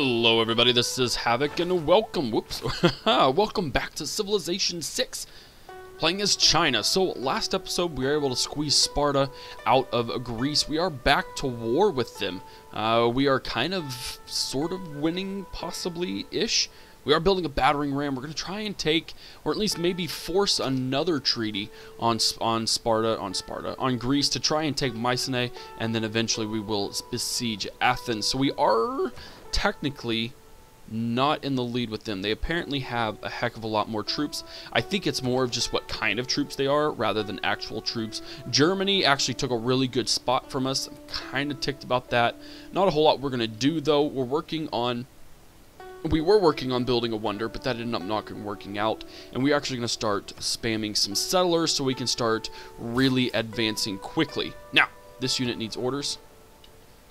Hello everybody, this is Havoc and welcome, whoops, welcome back to Civilization 6, playing as China. So last episode we were able to squeeze Sparta out of Greece. We are back to war with them. Uh, we are kind of, sort of winning, possibly-ish. We are building a battering ram. We're going to try and take, or at least maybe force another treaty on on Sparta, on Sparta, on Greece to try and take Mycenae, and then eventually we will besiege Athens. So we are technically not in the lead with them. They apparently have a heck of a lot more troops. I think it's more of just what kind of troops they are rather than actual troops. Germany actually took a really good spot from us. I'm kind of ticked about that. Not a whole lot we're going to do though. We're working on we were working on building a wonder, but that ended up not working out. And we're actually going to start spamming some settlers so we can start really advancing quickly. Now, this unit needs orders.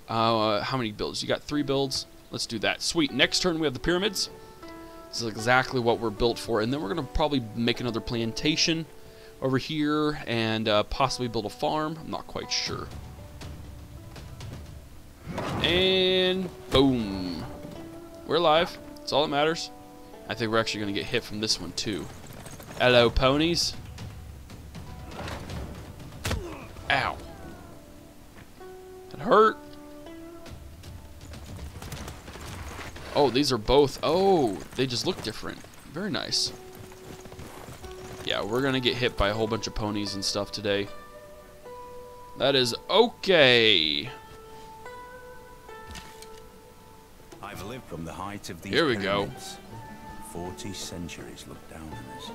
Uh, how many builds? You got three builds? Let's do that. Sweet. Next turn we have the pyramids. This is exactly what we're built for. And then we're going to probably make another plantation over here and uh, possibly build a farm. I'm not quite sure. And boom. We're alive. That's all that matters. I think we're actually going to get hit from this one too. Hello, ponies. Ow. It hurt. Oh, these are both... Oh, they just look different. Very nice. Yeah, we're going to get hit by a whole bunch of ponies and stuff today. That is okay. I've lived from the height of these Here we go. Forty centuries look down on us.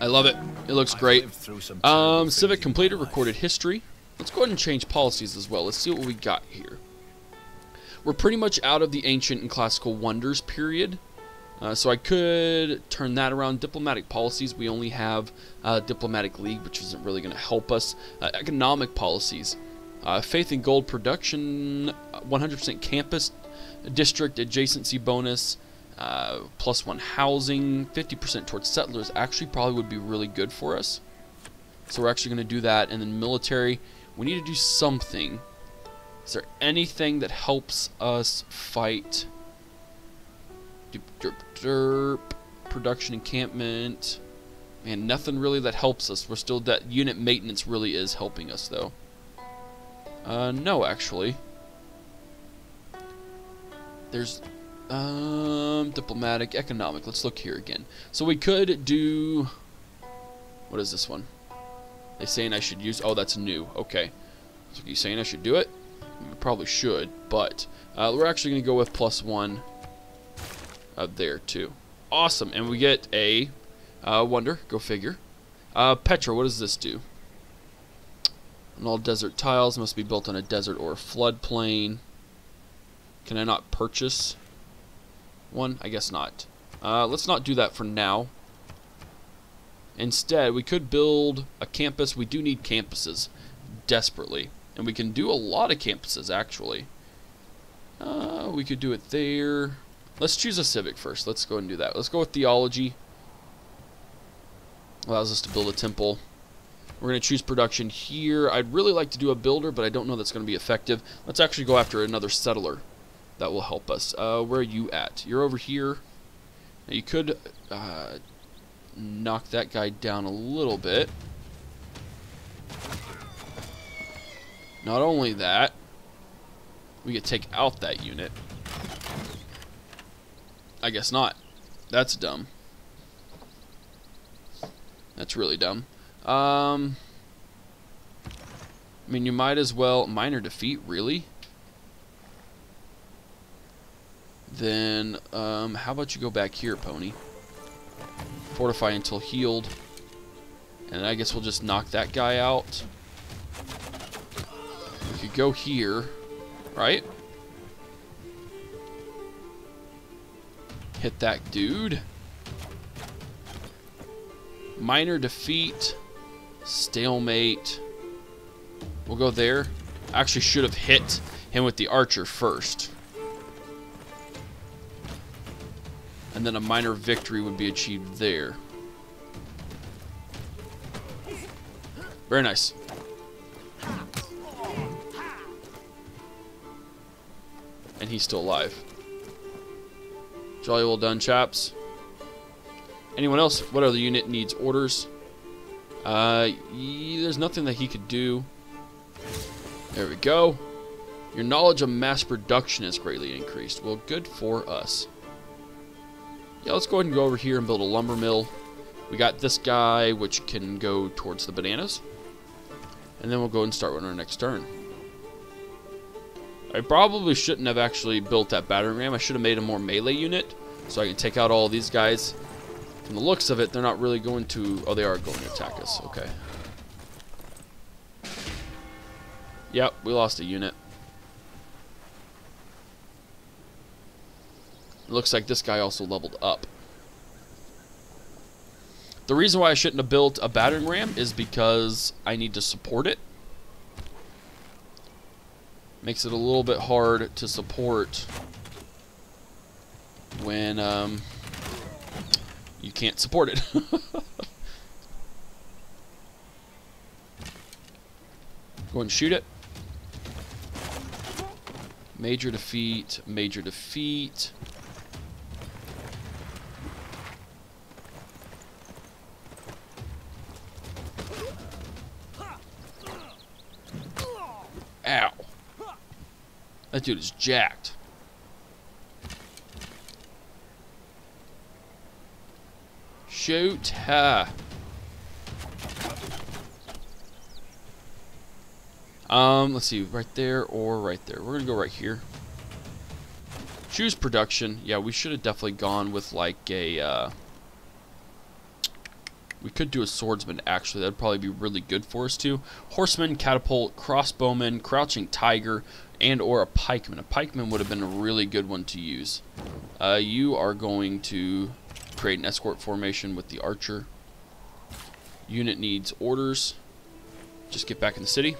I love it. It looks great. Um, Civic completed, recorded history. Let's go ahead and change policies as well. Let's see what we got here. We're pretty much out of the ancient and classical wonders period. Uh, so I could turn that around. Diplomatic policies, we only have uh, Diplomatic League, which isn't really going to help us. Uh, economic policies, uh, Faith in Gold production, 100% uh, campus, district adjacency bonus, uh, plus one housing, 50% towards settlers actually probably would be really good for us. So we're actually going to do that. And then military, we need to do something. Is there anything that helps us fight? Derp, derp, derp. Production encampment. Man, nothing really that helps us. We're still that unit maintenance really is helping us though. Uh, no, actually. There's um, diplomatic, economic. Let's look here again. So we could do... What is this one? They saying I should use... Oh, that's new. Okay. So you saying I should do it? Probably should, but uh, we're actually going to go with plus one up there, too. Awesome. And we get a uh, wonder. Go figure. Uh, Petra, what does this do? And all desert tiles must be built on a desert or a floodplain. Can I not purchase one? I guess not. Uh, let's not do that for now. Instead, we could build a campus. We do need campuses desperately. And we can do a lot of campuses, actually. Uh, we could do it there. Let's choose a civic first. Let's go and do that. Let's go with theology. Allows us to build a temple. We're going to choose production here. I'd really like to do a builder, but I don't know that's going to be effective. Let's actually go after another settler that will help us. Uh, where are you at? You're over here. Now you could uh, knock that guy down a little bit. Not only that, we could take out that unit. I guess not. That's dumb. That's really dumb. Um, I mean, you might as well... Minor defeat, really? Then, um, how about you go back here, Pony? Fortify until healed. And I guess we'll just knock that guy out. We could go here, right? Hit that dude. Minor defeat. Stalemate. We'll go there. Actually should have hit him with the archer first. and then a minor victory would be achieved there. Very nice. And he's still alive. Jolly well done, chaps. Anyone else? What other unit needs orders? Uh, there's nothing that he could do. There we go. Your knowledge of mass production has greatly increased. Well, good for us. Yeah, let's go ahead and go over here and build a lumber mill. We got this guy, which can go towards the bananas. And then we'll go and start on our next turn. I probably shouldn't have actually built that battering ram. I should have made a more melee unit so I can take out all these guys. From the looks of it, they're not really going to... Oh, they are going to attack us. Okay. Yep, we lost a unit. Looks like this guy also leveled up. The reason why I shouldn't have built a battering ram is because I need to support it. Makes it a little bit hard to support when um, you can't support it. Go and shoot it. Major defeat, major defeat. Ow. That dude is jacked. Shoot. Ha. Um, let's see, right there or right there. We're gonna go right here. Choose production. Yeah, we should have definitely gone with like a, uh, we could do a swordsman, actually. That'd probably be really good for us, too. Horseman, catapult, crossbowman, crouching tiger, and or a pikeman. A pikeman would have been a really good one to use. Uh, you are going to create an escort formation with the archer. Unit needs orders. Just get back in the city.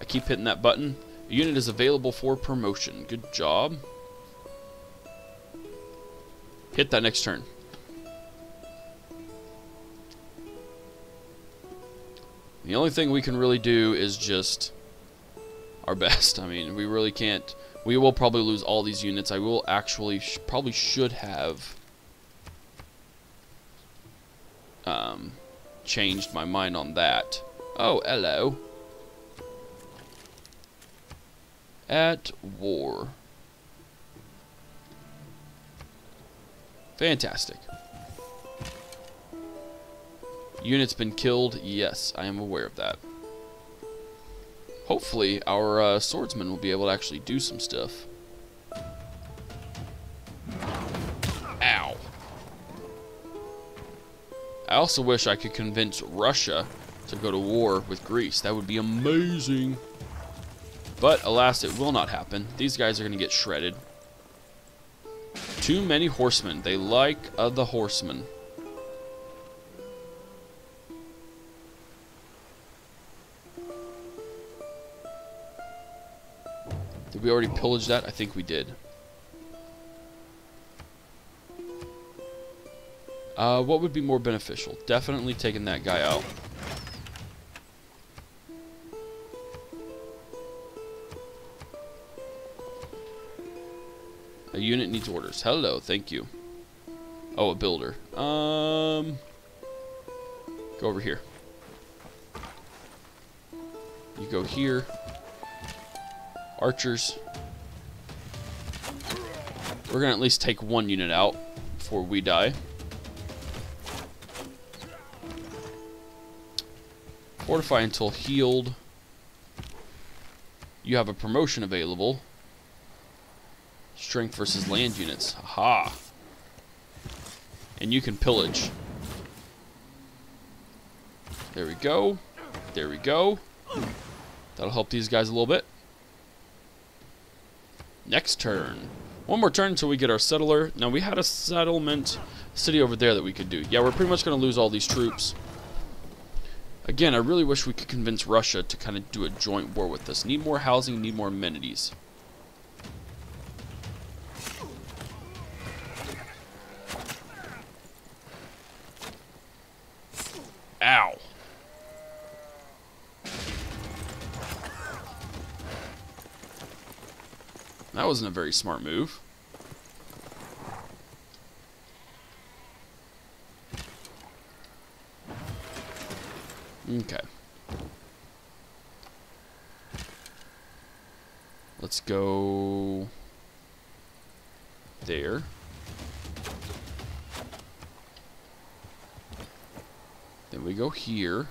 I keep hitting that button. A unit is available for promotion. Good job. Hit that next turn. The only thing we can really do is just our best. I mean, we really can't. We will probably lose all these units. I will actually sh probably should have um, changed my mind on that. Oh, hello. At war. Fantastic. Unit's been killed? Yes, I am aware of that. Hopefully, our uh, swordsman will be able to actually do some stuff. Ow. I also wish I could convince Russia to go to war with Greece. That would be amazing. But, alas, it will not happen. These guys are going to get shredded. Too many horsemen. They like uh, the horsemen. We already pillaged that? I think we did. Uh, what would be more beneficial? Definitely taking that guy out. A unit needs orders. Hello, thank you. Oh, a builder. Um, go over here. You go here archers. We're going to at least take one unit out before we die. Fortify until healed. You have a promotion available. Strength versus land units. Aha. And you can pillage. There we go. There we go. That'll help these guys a little bit. Next turn. One more turn until we get our settler. Now, we had a settlement city over there that we could do. Yeah, we're pretty much going to lose all these troops. Again, I really wish we could convince Russia to kind of do a joint war with us. Need more housing, need more amenities. Ow. Wasn't a very smart move. Okay. Let's go there. Then we go here.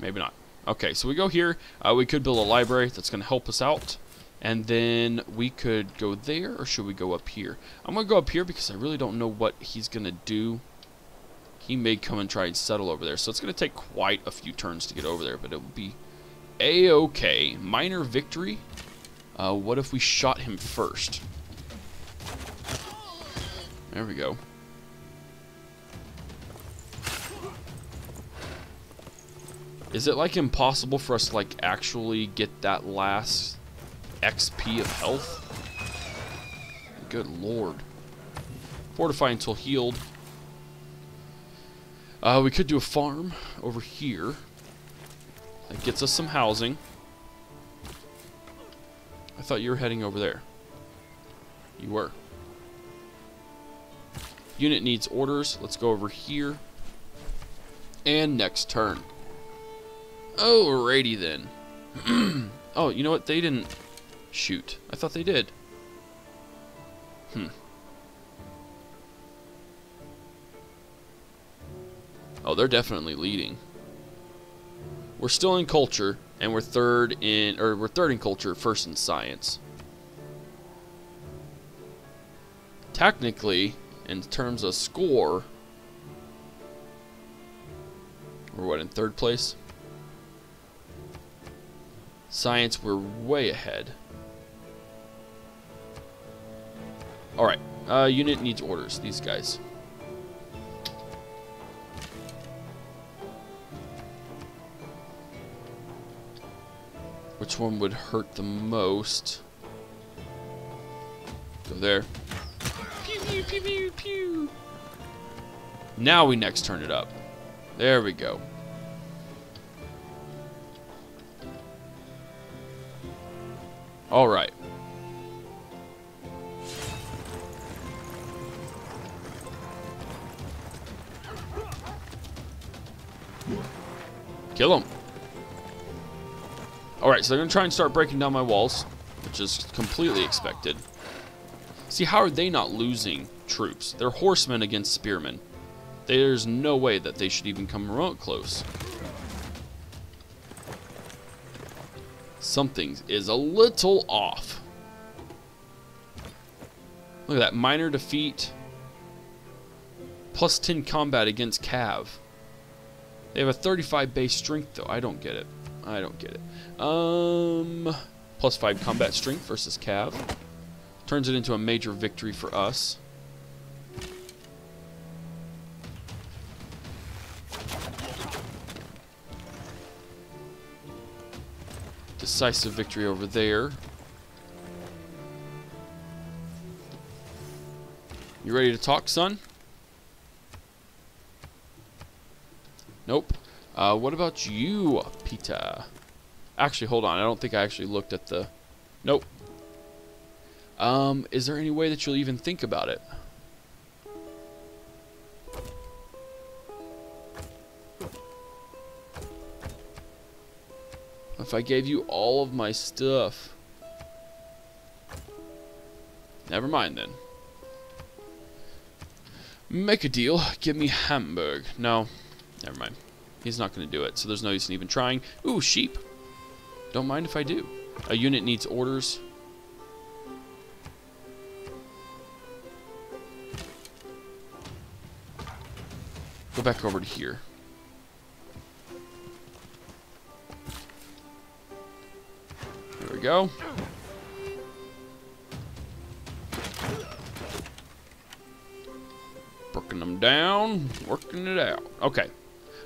Maybe not. Okay, so we go here. Uh, we could build a library that's going to help us out. And then we could go there, or should we go up here? I'm going to go up here because I really don't know what he's going to do. He may come and try and settle over there. So it's going to take quite a few turns to get over there, but it will be a-okay. Minor victory. Uh, what if we shot him first? There we go. Is it like impossible for us to like actually get that last XP of health? Good lord. Fortify until healed. Uh, we could do a farm over here. That gets us some housing. I thought you were heading over there. You were. Unit needs orders. Let's go over here. And next turn. Alrighty then. oh, you know what? They didn't shoot. I thought they did. Hmm. Oh, they're definitely leading. We're still in culture, and we're third in, or we're third in culture, first in science. Technically, in terms of score, we're what, in third place? Science, we're way ahead. Alright, uh, unit needs orders, these guys. Which one would hurt the most? Go there. Pew, pew, pew, pew, pew. Now we next turn it up. There we go. All Kill him. Alright, so they're going to try and start breaking down my walls, which is completely expected. See, how are they not losing troops? They're horsemen against spearmen. There's no way that they should even come remote close. Something is a little off. Look at that. Minor defeat. Plus 10 combat against Cav. They have a 35 base strength, though. I don't get it. I don't get it. Um, plus 5 combat strength versus Cav. Turns it into a major victory for us. decisive victory over there. You ready to talk, son? Nope. Uh, what about you, Peter? Actually, hold on. I don't think I actually looked at the... Nope. Um, is there any way that you'll even think about it? If I gave you all of my stuff. Never mind then. Make a deal. Give me Hamburg. No. Never mind. He's not going to do it, so there's no use in even trying. Ooh, sheep. Don't mind if I do. A unit needs orders. Go back over to here. we go. Working them down, working it out. Okay.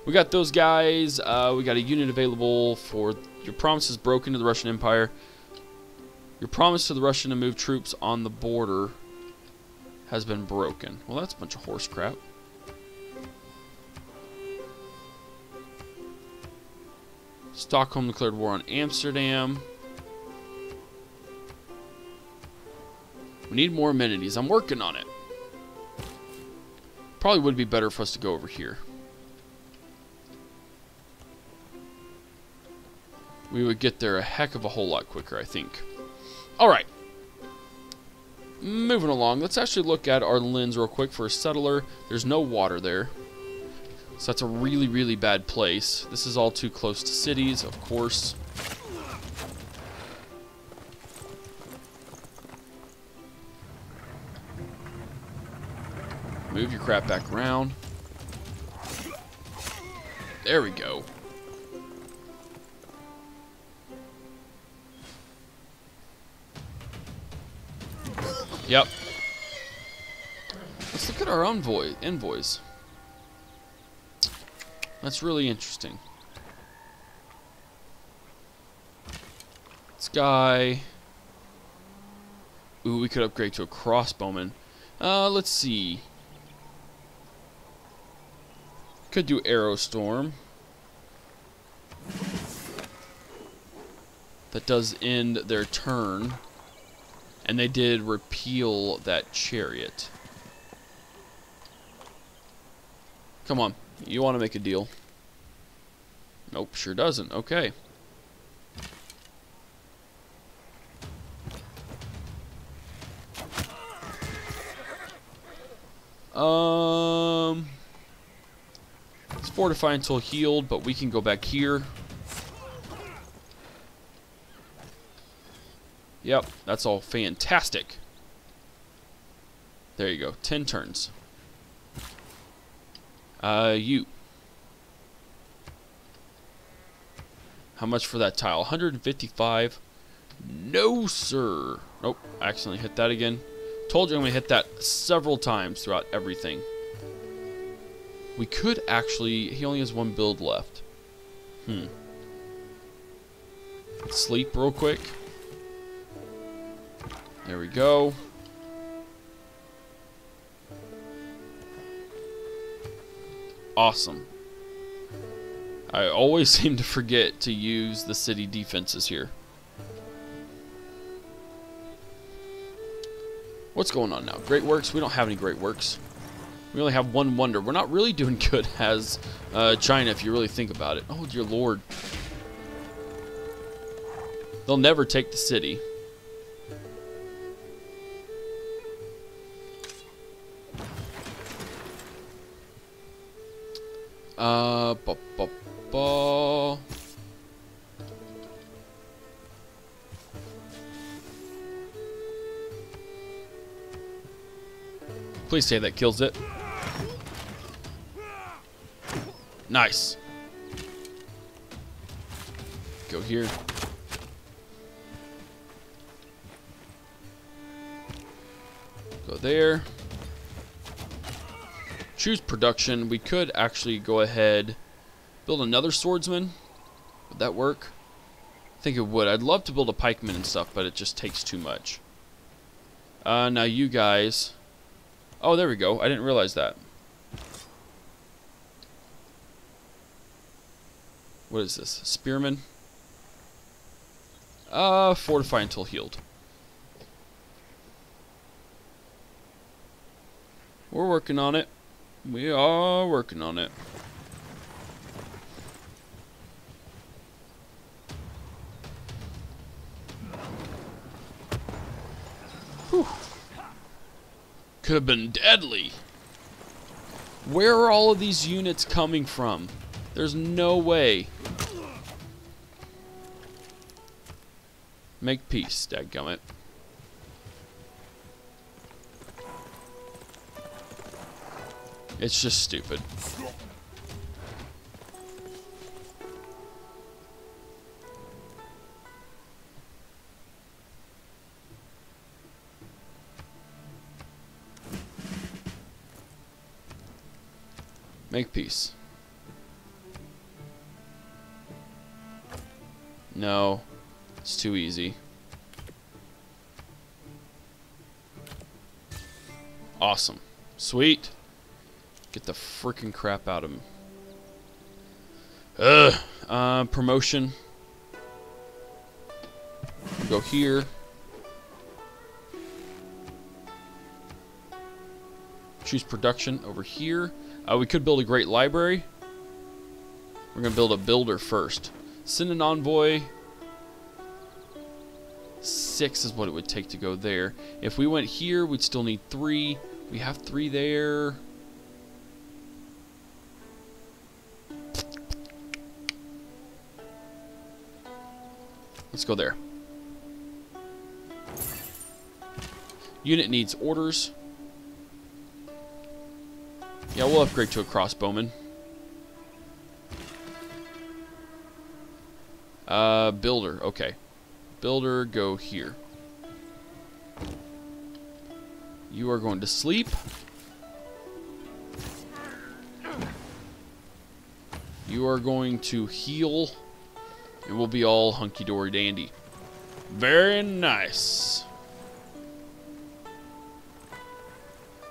We got those guys. Uh, we got a unit available for your promise is broken to the Russian Empire. Your promise to the Russian to move troops on the border has been broken. Well, that's a bunch of horse crap. Stockholm declared war on Amsterdam. We need more amenities. I'm working on it. Probably would be better for us to go over here. We would get there a heck of a whole lot quicker, I think. Alright. Moving along, let's actually look at our lens real quick for a settler. There's no water there. So that's a really, really bad place. This is all too close to cities, of course. Move your crap back around. There we go. Yep. Let's look at our envoy envoys. That's really interesting. This guy. Ooh, we could upgrade to a crossbowman. Uh, let's see. Could do Arrow Storm. That does end their turn. And they did repeal that chariot. Come on. You want to make a deal. Nope, sure doesn't. Okay. Um... Let's fortify until healed, but we can go back here. Yep, that's all fantastic. There you go, 10 turns. Uh, you. How much for that tile? 155. No, sir. Nope, accidentally hit that again. Told you I'm going to hit that several times throughout everything. We could actually... He only has one build left. Hmm. Sleep real quick. There we go. Awesome. I always seem to forget to use the city defenses here. What's going on now? Great works? We don't have any great works. We only have one wonder. We're not really doing good as uh, China if you really think about it. Oh, dear lord. They'll never take the city. Uh, ba, ba, ba. Please say that kills it. Nice. Go here. Go there. Choose production. We could actually go ahead build another swordsman. Would that work? I think it would. I'd love to build a pikeman and stuff, but it just takes too much. Uh, now you guys. Oh, there we go. I didn't realize that. What is this? Spearman? Uh, fortify until healed. We're working on it. We are working on it. Whew. Could have been deadly. Where are all of these units coming from? There's no way. Make peace, dadgummit. It's just stupid. Make peace. No. It's too easy. Awesome. Sweet. Get the freaking crap out of him. Ugh. Uh, promotion. Go here. Choose production over here. Uh, we could build a great library. We're going to build a builder first. Send an envoy. Six is what it would take to go there. If we went here, we'd still need three. We have three there. Let's go there. Unit needs orders. Yeah, we'll upgrade to a crossbowman. Uh, builder. Okay. Builder, go here. You are going to sleep. You are going to heal. And we'll be all hunky-dory dandy. Very nice.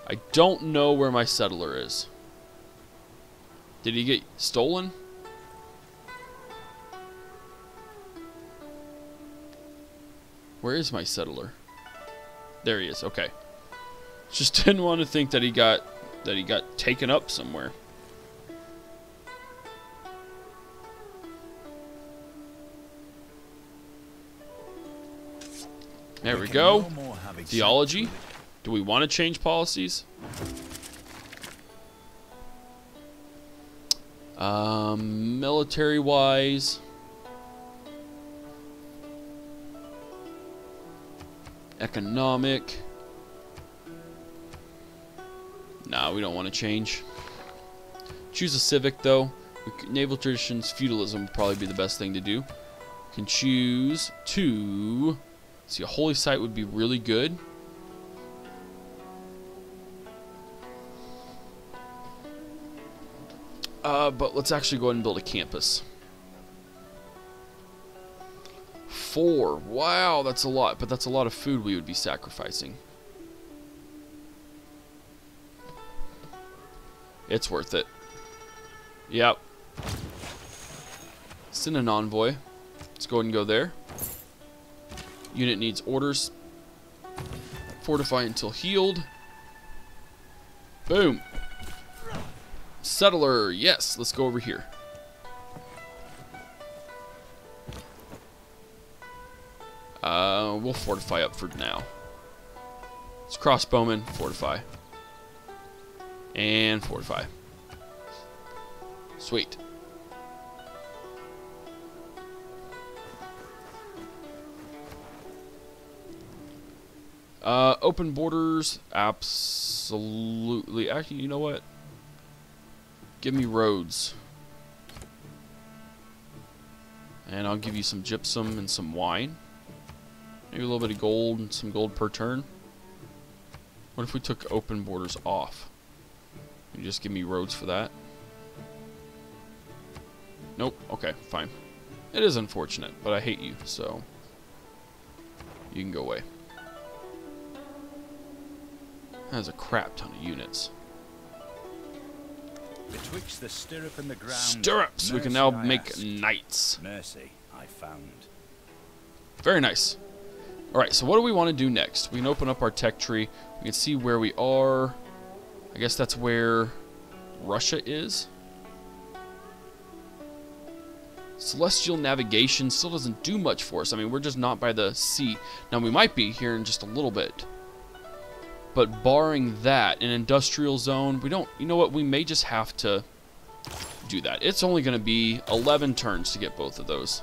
I don't know where my settler is. Did he get stolen? Where is my settler? There he is. Okay. Just didn't want to think that he got that he got taken up somewhere. There we go. Theology. Do we want to change policies? Um, military-wise... Economic... Nah, we don't want to change. Choose a civic, though. Naval traditions, feudalism would probably be the best thing to do. can choose to... See, a holy site would be really good. Uh, but let's actually go ahead and build a campus. Four. Wow, that's a lot. But that's a lot of food we would be sacrificing. It's worth it. Yep. Send an envoy. Let's go ahead and go there. Unit needs orders. Fortify until healed. Boom. Settler, yes. Let's go over here. Uh, we'll fortify up for now. It's crossbowman, fortify. And fortify. Sweet. Uh, open borders, absolutely. Actually, you know what? Give me roads. And I'll give you some gypsum and some wine. Maybe a little bit of gold and some gold per turn. What if we took open borders off? You just give me roads for that? Nope. Okay, fine. It is unfortunate, but I hate you, so you can go away. Has a crap ton of units. Betwixt the stirrup and the ground. Stirrups. we can now I make asked. knights. Mercy, I found. Very nice. All right. So what do we want to do next? We can open up our tech tree. We can see where we are. I guess that's where Russia is. Celestial navigation still doesn't do much for us. I mean, we're just not by the sea. Now, we might be here in just a little bit. But barring that, an industrial zone, we don't, you know what, we may just have to do that. It's only going to be 11 turns to get both of those.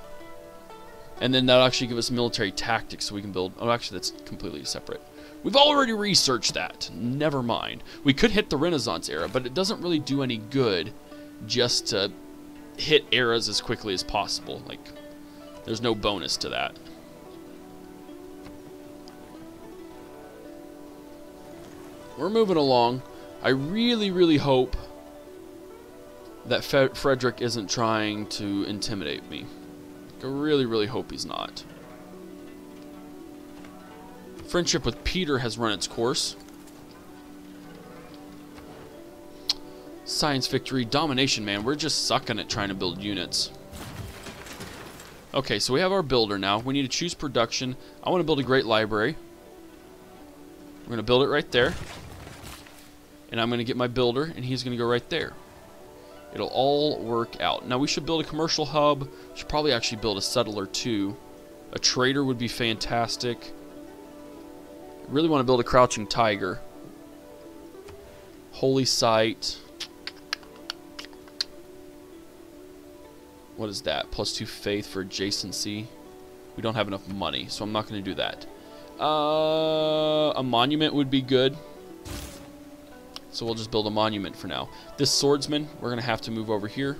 And then that'll actually give us military tactics so we can build, oh actually that's completely separate. We've already researched that, never mind. We could hit the Renaissance era, but it doesn't really do any good just to hit eras as quickly as possible. Like, there's no bonus to that. We're moving along. I really, really hope that Fe Frederick isn't trying to intimidate me. I really, really hope he's not. Friendship with Peter has run its course. Science victory, domination, man. We're just sucking at trying to build units. Okay, so we have our builder now. We need to choose production. I want to build a great library. We're going to build it right there. And I'm going to get my builder, and he's going to go right there. It'll all work out. Now, we should build a commercial hub. Should probably actually build a settler, too. A trader would be fantastic. Really want to build a crouching tiger. Holy site. What is that? Plus two faith for adjacency. We don't have enough money, so I'm not going to do that. Uh, a monument would be good. So we'll just build a monument for now. This swordsman, we're going to have to move over here.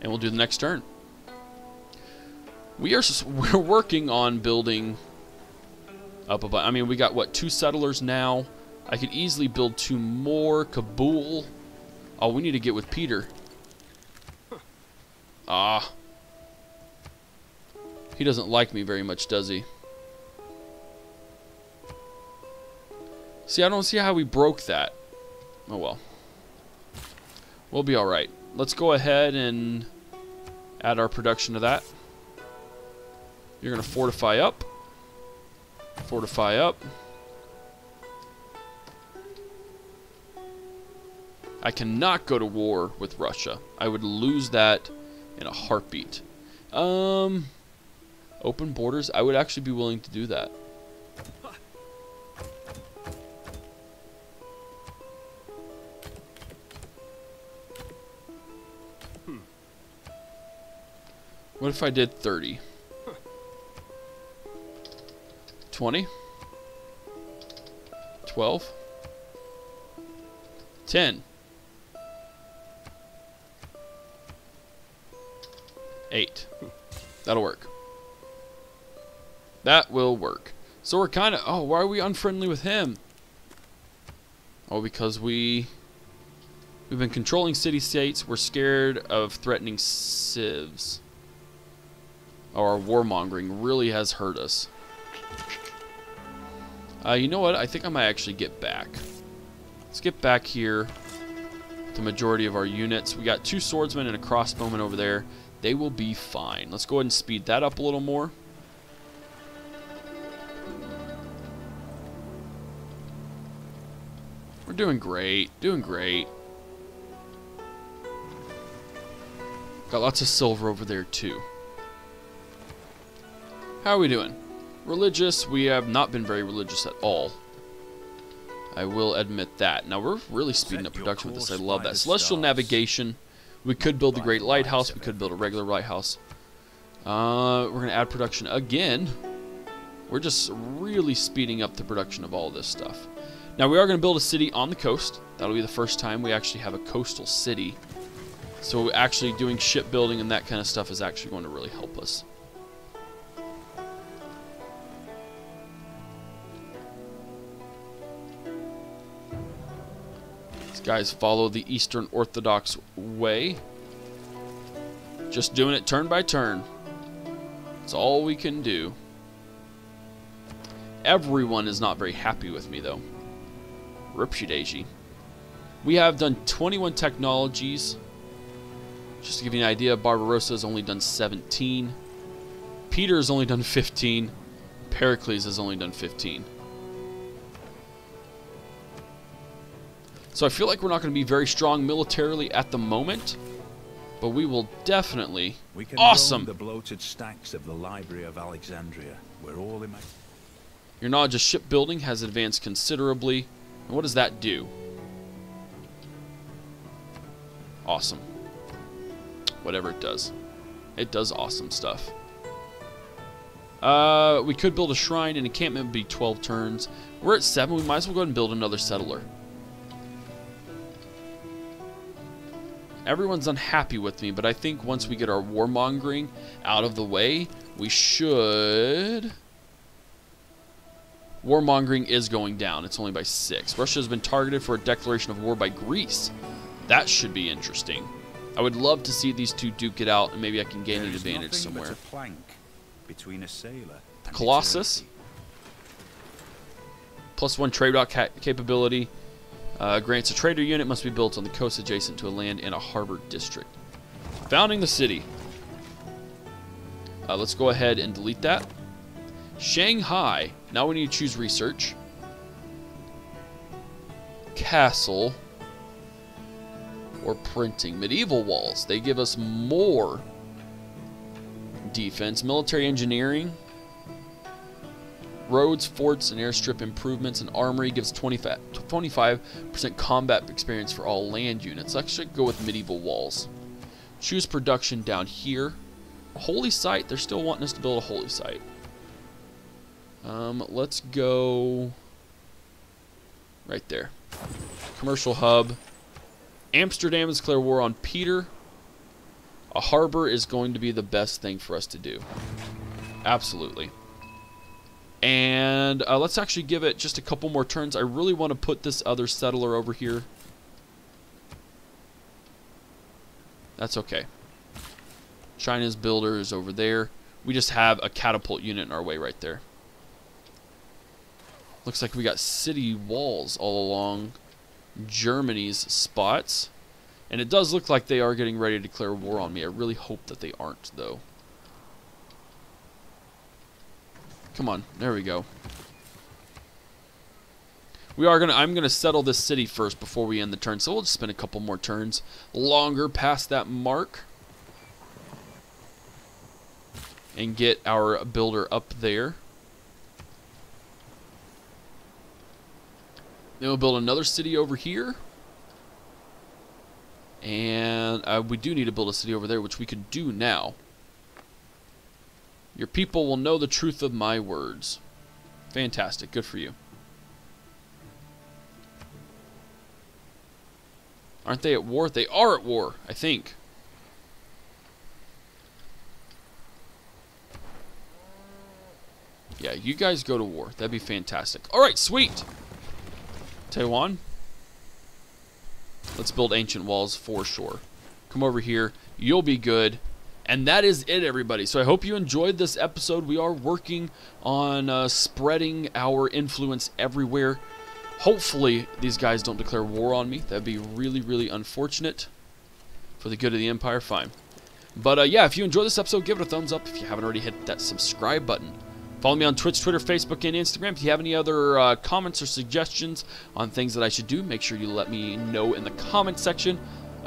And we'll do the next turn. We are we're working on building up above. I mean, we got, what, two settlers now? I could easily build two more. Kabul. Oh, we need to get with Peter. Ah. He doesn't like me very much, does he? See, I don't see how we broke that. Oh, well. We'll be alright. Let's go ahead and add our production to that. You're going to fortify up. Fortify up. I cannot go to war with Russia. I would lose that in a heartbeat. Um, open borders. I would actually be willing to do that. What if I did 30? 20? 12? 10? 8. That'll work. That will work. So we're kind of... Oh, why are we unfriendly with him? Oh, because we... We've been controlling city-states. We're scared of threatening civs our warmongering really has hurt us. Uh, you know what? I think I might actually get back. Let's get back here. The majority of our units. We got two swordsmen and a crossbowman over there. They will be fine. Let's go ahead and speed that up a little more. We're doing great. Doing great. Got lots of silver over there, too. How are we doing? Religious, we have not been very religious at all. I will admit that. Now, we're really speeding up production with this. I love that. Celestial stars. navigation. We could build the Great Lighthouse. We could build a regular lighthouse. Uh, we're going to add production again. We're just really speeding up the production of all this stuff. Now, we are going to build a city on the coast. That'll be the first time we actually have a coastal city. So actually doing shipbuilding and that kind of stuff is actually going to really help us. Guys, follow the Eastern Orthodox way. Just doing it turn by turn. It's all we can do. Everyone is not very happy with me, though. Ripshidaiji. We have done 21 technologies. Just to give you an idea, Barbarossa has only done 17. Peter has only done 15. Pericles has only done 15. So I feel like we're not going to be very strong militarily at the moment, but we will definitely. We can awesome. the bloated stacks of the Library of Alexandria. We're all in. Your knowledge of shipbuilding has advanced considerably. And what does that do? Awesome. Whatever it does. It does awesome stuff. Uh, we could build a shrine. An encampment would be 12 turns. We're at 7. We might as well go ahead and build another settler. Everyone's unhappy with me, but I think once we get our warmongering out of the way, we should... Warmongering is going down. It's only by six. Russia has been targeted for a declaration of war by Greece. That should be interesting. I would love to see these two duke it out, and maybe I can gain an advantage somewhere. plank between a sailor Colossus. Plus one trade route ca capability. Uh, grants a trader unit must be built on the coast adjacent to a land in a harbor district. Founding the city. Uh, let's go ahead and delete that. Shanghai. Now we need to choose research. castle or printing. Medieval walls. They give us more defense. Military engineering. Roads, forts, and airstrip improvements. And armory gives 25, 25% combat experience for all land units. Let's actually go with medieval walls. Choose production down here. Holy site. They're still wanting us to build a holy site. Um, let's go right there. Commercial hub. Amsterdam is declare war on Peter. A harbor is going to be the best thing for us to do. Absolutely. And uh, let's actually give it just a couple more turns. I really want to put this other settler over here. That's okay. China's builder is over there. We just have a catapult unit in our way right there. Looks like we got city walls all along Germany's spots. And it does look like they are getting ready to declare war on me. I really hope that they aren't, though. Come on. There we go. We are gonna. I'm gonna settle this city first before we end the turn. So we'll just spend a couple more turns longer past that mark, and get our builder up there. Then we'll build another city over here. And uh, we do need to build a city over there, which we could do now. Your people will know the truth of my words. Fantastic. Good for you. Aren't they at war? They are at war, I think. Yeah, you guys go to war. That'd be fantastic. All right, sweet. Taiwan. Let's build ancient walls for sure. Come over here. You'll be good. And that is it, everybody. So I hope you enjoyed this episode. We are working on uh, spreading our influence everywhere. Hopefully, these guys don't declare war on me. That'd be really, really unfortunate. For the good of the Empire, fine. But uh, yeah, if you enjoyed this episode, give it a thumbs up. If you haven't already hit that subscribe button. Follow me on Twitch, Twitter, Facebook, and Instagram. If you have any other uh, comments or suggestions on things that I should do, make sure you let me know in the comment section.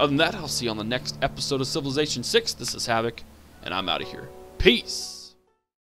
Other than that, I'll see you on the next episode of Civilization 6. This is Havoc, and I'm out of here. Peace!